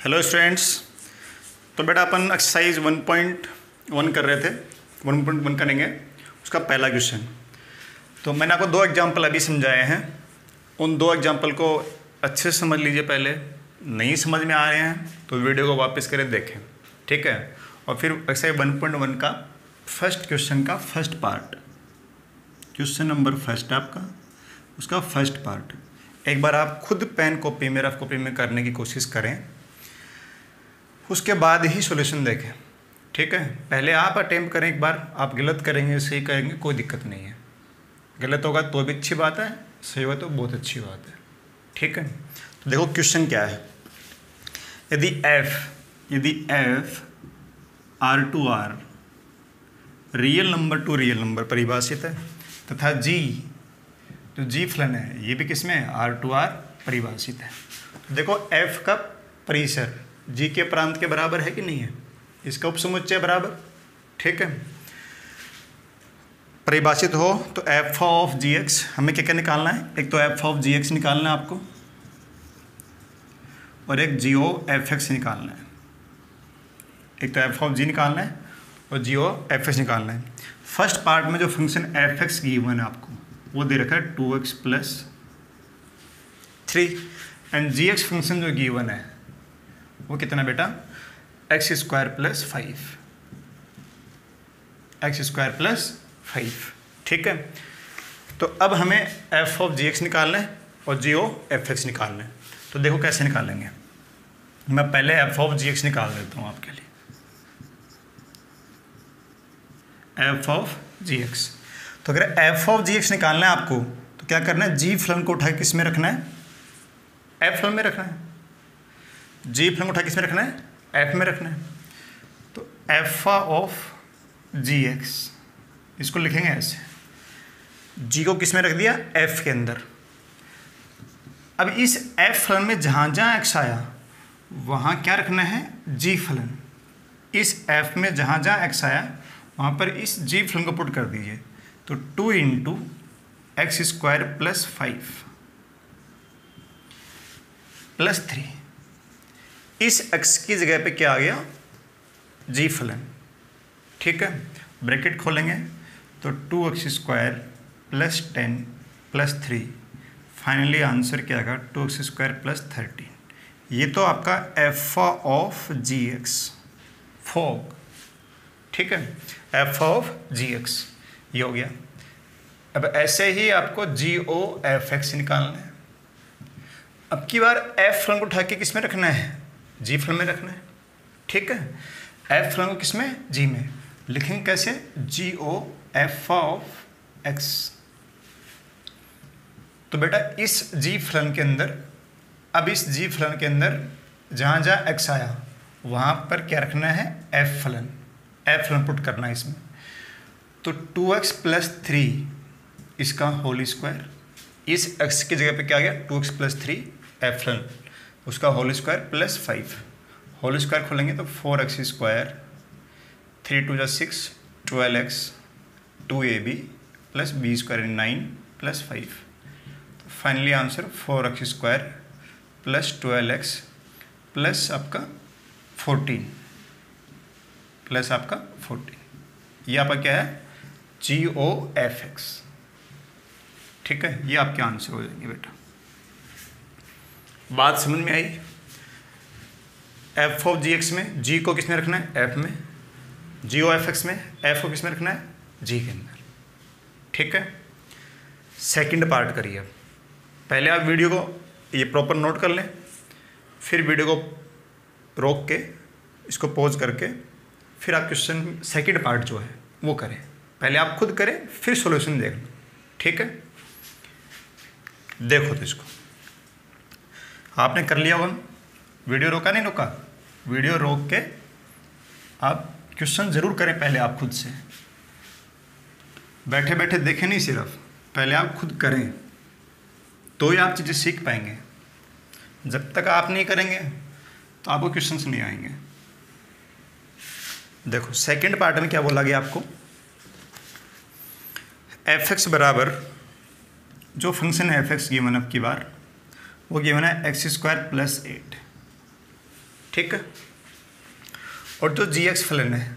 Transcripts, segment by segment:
Hello students तो बेटा अपन exercise 1.1 कर रहे थे। 1.1 करेंगे। उसका पहला क्वेश्चन तो मैंने आपको दो एग्जांपल अभी समझाए हैं। उन दो एग्जांपल को अच्छे से समझ लीजिए पहले। नहीं समझ में आ रहे हैं तो वीडियो को वापस करें, देखें। ठीक है? और फिर एक्सरसाइज 1.1 का फ़र्स्ट क्वेश्चन का first part question number first आपका। उसका फ़र्स्ट पार्ट एक बार आप खुद पेन कॉपी में रफ कॉपी में करने की कोशिश करें। उसके बाद ही सोल्यूशन देखें। ठीक है? पहले आप अटेम्प्ट करें, एक बार आप गलत करेंगे, सही करेंगे, कोई दिक्कत नहीं है। गलत होगा तो भी अच्छी बात है, सही होगा तो बहुत अच्छी बात है। ठीक है? तो देखो क्वेश्चन क्या है। यदि एफ़ यदि f R to R real number to real number परिभाषित है, तथा जी जो जी फलन है, ये भी किसमें है? आर टू आर परिभाषित है। देखो एफ़ का परिसर जी के प्रांत के बराबर है कि नहीं है? इसका उपसमुच्चय बराबर। ठीक है। परिभाषित हो तो एफ़ ऑफ़ जी एक्स हमें क्या क्या निकालना है? एक तो एफ़ ऑफ़ जी एक्स निकालना है आपको, और एक जी ओ एफ़ एक्स निकालना है। एक तो एफ़ ऑफ़ जी निकालना है, और जी ओ एफ़ एक्स निकालना है। फ़र्स्ट पार्ट में जो फ़ंक्शन एफ़ एक्स गिवन है आपको, वो दे रखा है two x plus three and g x function जो गिवन है वो कितना बेटा? X square plus five x square plus five ठीक है? तो अब हमें एफ़ ऑफ़ जी एक्स निकालना है और जी ओ एफ़ एक्स निकालना है। तो देखो कैसे निकालेंगे। मैं पहले एफ़ ऑफ़ जी एक्स निकाल देता हूँ आपके लिए। एफ़ ऑफ़ जी एक्स तो अगर एफ़ ऑफ़ जी एक्स निकालना है आपको तो क्या करना है? जी फलन को उठा किसमें रखना है? एफ़ फलन में रखना है। जी फलन उठा किसमें रखना है? एफ़ में रखना है। तो एफा ऑफ़ जी एक्स इसको लिखेंगे ऐसे। जी को किसमें रख दिया? एफ़ के अंदर। अब इस एफ़ फलन में जहाँ जहाँ एक्स आया, वहाँ क्या रखना है? जी फलन इस एफ़ में जहाँ जहाँ एक्स आया, वहाँ पर इस जी फलन को पुट कर दीजिए। तो two into x square plus five. Plus three. इस एक्स की जगह पे क्या आ गया? जी फलन। ठीक है? ब्रैकेट खोलेंगे तो two x square plus ten plus three finally answer क्या आएगा? Two x square plus thirteen ये तो आपका एफ़ ऑफ़ जी एक्स फोक ठीक है? एफ़ ऑफ़ जी एक्स ये हो गया। अब ऐसे ही आपको जी ओ एफ़ एक्स निकालना है। अब की बार एफ़ फलन को उठा के किसमें रखना है? जी फलन में रखना है। ठीक है? एफ़ को किसमें? जी में। लिखेंगे कैसे? G o f of x तो बेटा, इस जी फलन के अंदर, अब इस जी फलन के अंदर जहाँ जहाँ एक्स आया, वहाँ पर क्या रखना है? एफ़ फलन एफ़ फलन पुट करना है इसमें। तो टू एक्स प्लस थ्री इसका होल स्क्वायर। इस एक्स की जगह पे क्या आ गया? Two x plus three f फलन उसका whole square plus five whole square खोलेंगे तो four x square three two जा six twelve x two a b plus b square nine plus five तो finally answer four x square plus twelve x plus आपका fourteen plus आपका fourteen ये आपका क्या है? जी ओ एफ़ एक्स ठीक है? ये आपके आंसर हो जाएँगे बेटा. बात समझ में आई? एफ़ ऑफ़ जी एक्स में जी को किसमें रखना है? एफ़ में। जी ओ एफ़ एक्स में एफ़ को किसमें रखना है? जी के अंदर। ठीक है? सेकंड पार्ट करिए। पहले आप वीडियो को ये प्रॉपर नोट कर लें, फिर वीडियो को रोक के, इसको पॉज करके, फिर आप क्वेश्चन सेकंड पार्ट जो है, वो करें। पहले आप खुद करें, फिर सॉल्यूशन देख लो। ठीक है? देखो तो इसको। आपने कर लिया होगा वीडियो रोका नहीं रोका? वीडियो रोक के आप क्वेश्चन ज़रूर करें पहले आप खुद से। बैठे बैठे देखें नहीं सिर्फ़, पहले आप खुद करें। तो ही आप चीज़ें सीख पाएँगे। जब तक आप नहीं करेंगे तो आपको क्वेश्चंस नहीं आएँगे। देखो सेकंड पार्ट में क्या बोला गया आपको? एफ़ एक्स बराबर, जो फ़ंक्शन है एफ़ एक्स गिवन अब की बार वो गिवन है एक्स स्क्वायर प्लस एट ठीक है? और जो जी एक्स फलन है,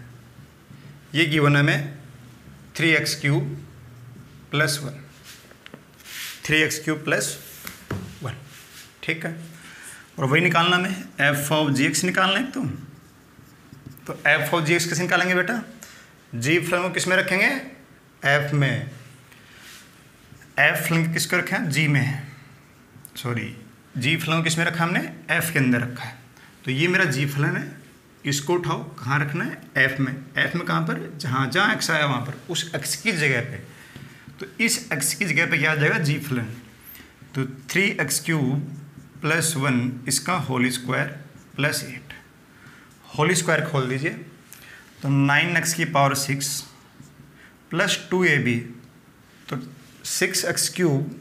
ये गिवन है हमें three x cube plus one three x cube plus one ठीक है? और वही निकालना में एफ़ ऑफ़ जी एक्स निकालना है तुम तो। एफ़ ऑफ़ जी एक्स कैसे निकालेंगे बेटा? जी फलन को किसमें रखेंगे? एफ़ में। एफ़ फलन किसको रखें? जी में। सॉरी जी फलन किसमें रखा हमने? एफ़ के अंदर रखा है। तो ये मेरा जी फलन है। इसको उठाओ। कहाँ रखना है? एफ़ में। एफ़ में कहाँ पर? जहाँ जहाँ एक्स आया वहाँ पर। उस एक्स की जगह पे। तो इस एक्स की जगह पे क्या आ जाएगा? जी फलन। तो three x cube plus one इसका whole square plus eight whole square खोल दीजिए। तो नाइन एक्स की power six plus two a b तो six x cube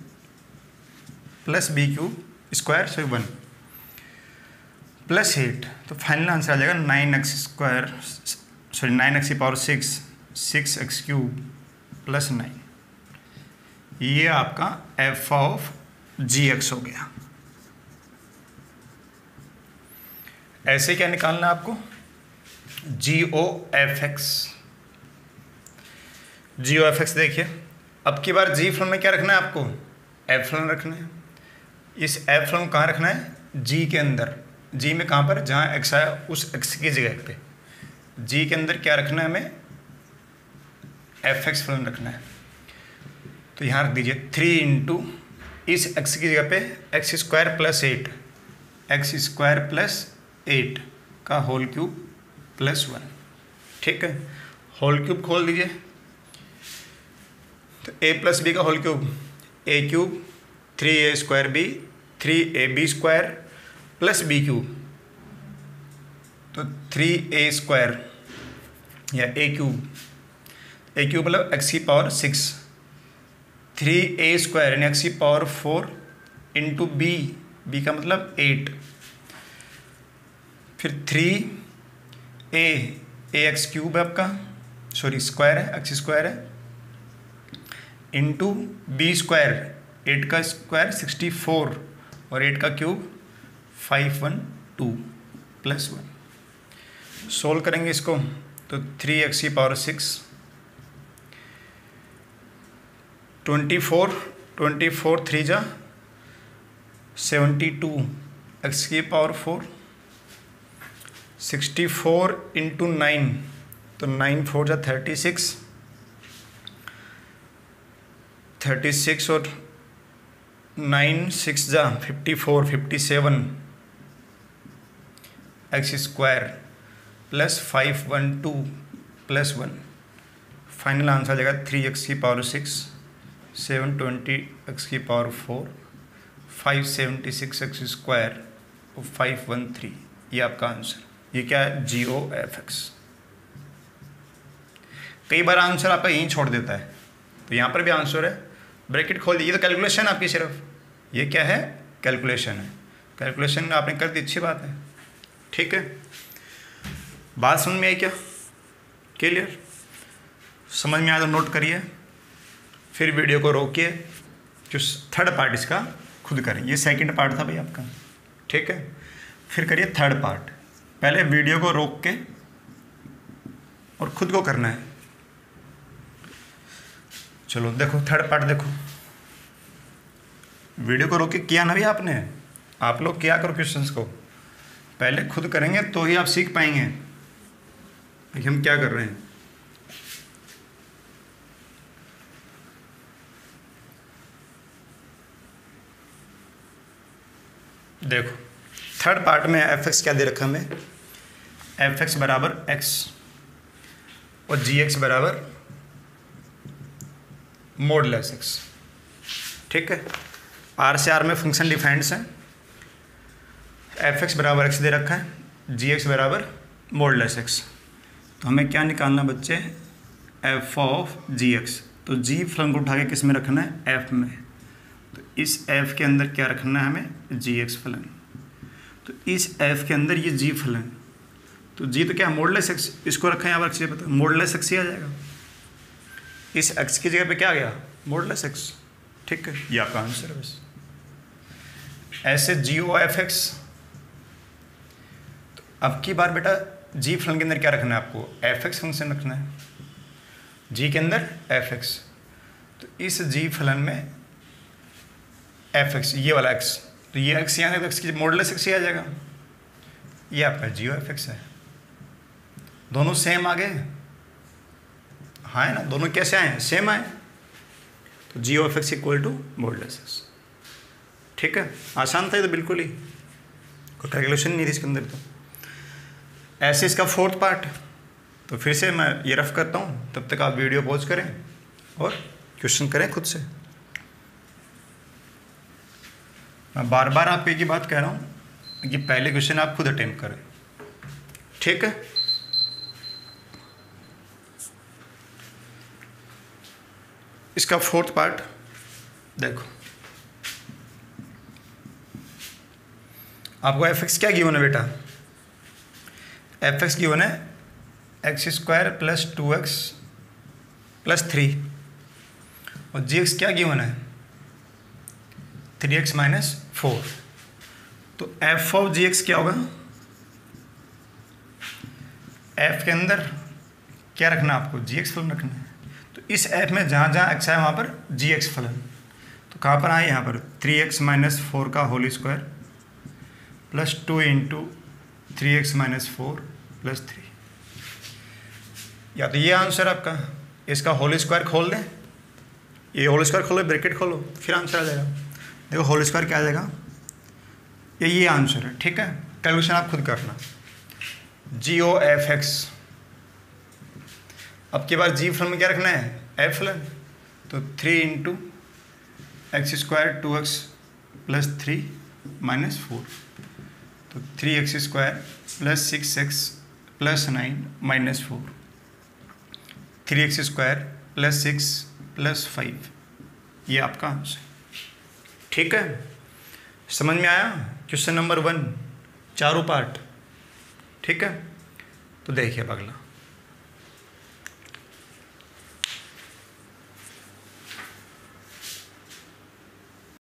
plus b cube square, sorry, one. Plus eight तो final answer आ जाएगा nine x square, sorry, nine x की power six six x cube plus nine. ये आपका f of ji x हो गया। ऐसे क्या निकालना आपको? G o f x. G o f x देखिए, अब की बार जी फ्लोन में क्या रखना है आपको? एफ़ फ्लोन रखना है। इस एफ़ फ्लोन कहाँ रखना है? जी के अंदर। जी में कहाँ पर? जहाँ एक्स आया, उस एक्स की जगह पे। जी के अंदर क्या रखना है हमें? एफ़ एक्स फलन रखना है। तो यहाँ रख दीजिए। थ्री इंटू इस एक्स की जगह पे x square plus eight x square plus eight का होल क्यूब प्लस वन ठीक है? होल क्यूब खोल दीजिए। तो ए प्लस बी का whole cube a cube three a square b three a b square plus b cube तो three a square या a cube a cube मतलब x की power six three a square यानी x की power four into b b का मतलब eight फिर three a a x cube है आपका. सॉरी स्क्वायर है एक्स स्क्वायर है. इंटू बी स्क्वायर एट का स्क्वायर सिक्सटी फोर और एट का cube five one two plus one. Solve करेंगे इसको तो थ्री एक्स की power six, twenty four twenty four three जा, सेवेंटी टू एक्स की power four, sixty four into nine तो नाइन फोर जा थर्टी सिक्स थर्टी सिक्स और nine six जा, fifty four, fifty seven, x square, plus five one two, plus one. Final answer आ जाएगा three x की power six, seven twenty x की power four, five seventy six x square और five one three. ये आपका answer. ये क्या है? G o f x. कई बार आंसर आपका यहीं छोड़ देता है। तो यहाँ पर भी आंसर है। ब्रैकेट खोल दिए ये तो कैलकुलेशन आपकी सिर्फ़। ये क्या है? कैलकुलेशन है। कैलकुलेशन आपने कर दी, अच्छी बात है। ठीक है। बात समझ में आई क्या? क्लियर समझ में आया तो नोट करिए। फिर वीडियो को रोकिए, जो थर्ड पार्ट इसका खुद करें। ये सेकंड पार्ट था भाई आपका। ठीक है? फिर करिए थर्ड पार्ट पहले वीडियो को रोक के और खुद को करना है। चलो, देखो थर्ड पार्ट देखो। वीडियो को रोके, किया ना भी आपने? आप लोग क्या करो क्वेश्चंस को। पहले खुद करेंगे तो ही आप सीख पाएँगे। कि हम क्या कर रहे हैं। देखो थर्ड पार्ट में एफ़ एक्स क्या दे रखा हमें? एफ़ एक्स बराबर एक्स और जी एक्स बराबर मोडलेस एक्स ठीक है? आर से आर में फ़ंक्शन डिफाइंड्स हैं। एफ़ एक्स बराबर एक्स दे रखा है। जी एक्स बराबर मोडलेस एक्स तो हमें क्या निकालना बच्चे? एफ़ ऑफ़ जी एक्स तो जी फलन को उठा के किसमें रखना है? एफ़ में। तो इस एफ़ के अंदर क्या रखना है हमें? जी एक्स फलन। तो इस एफ़ के अंदर ये जी फलन। तो जी तो क्या मोडलेस एक्स इसको रखा है यहाँ पर मोडलेस एक्स ही आ जाएगा। इस एक्स की जगह पे क्या आ गया? मोडलेस एक्स ठीक है। ये आपका आंसर है। बस ऐसे जी ओ एफ़ एक्स तो अब की बार बेटा जी फलन के अंदर क्या रखना है आपको? एफ़ एक्स फ़ंक्शन रखना है। जी के अंदर एफ़ एक्स तो इस जी फलन में एफ़ एक्स ये वाला एक्स तो ये एक्स यहाँ तो एक्स की मॉडलेस एक्स ही आ जाएगा। ये आपका जियो एफ़ एक्स है। दोनों सेम आ गए। हाँ है ना? दोनों कैसे आए हैं? सेम आए। तो g o f x equal to x ठीक है? आसान था ये तो बिल्कुल ही। कोई कैलकुलेशन नहीं थी इसके अंदर तो। ऐसे इसका फोर्थ पार्ट तो फिर से मैं ये रफ करता हूँ। तब तक आप वीडियो पॉज करें और क्वेश्चन करें खुद से। मैं बार बार आपको एक ही बात कह रहा हूँ कि पहले क्वेश्चन आप खुद अटेम्प्ट करें। ठीक है? इसका फोर्थ पार्ट, देखो। आपको एफ़ एक्स क्या गिवन है बेटा? एफ़ एक्स गिवन है x square plus two x plus three और जी एक्स क्या गिवन है? थ्री एक्स माइनस फोर तो एफ़ ऑफ़ जी एक्स क्या होगा? एफ़ के अंदर क्या रखना आपको? जी एक्स फलन रखना है। इस एफ़ में जहाँ जहाँ एक्स है, वहाँ पर जी एक्स फलन। तो कहाँ पर आए? यहाँ पर। थ्री एक्स माइनस फोर का whole square plus two into three x minus four plus three. या तो ये आंसर आपका, इसका होल स्क्वायर खोल दें। ये होल स्क्वायर खोलो, ब्रैकेट खोलो, फिर आंसर आ जाएगा। देखो होल स्क्वायर क्या आ जाएगा। ये ये आंसर है, ठीक है? कैलकुलेशन आप खुद करना। जी ओ एफ़ एक्स अब के बाद जी फलन में क्या रखना है? एफ़ फलन तो three into x square two x plus three minus four तो three x square plus six x plus nine minus four three x square plus six plus five ये आपका आंसर ठीक है? समझ में आया? क्वेश्चन नंबर वन चारों part ठीक है? तो देखिए अब अगला।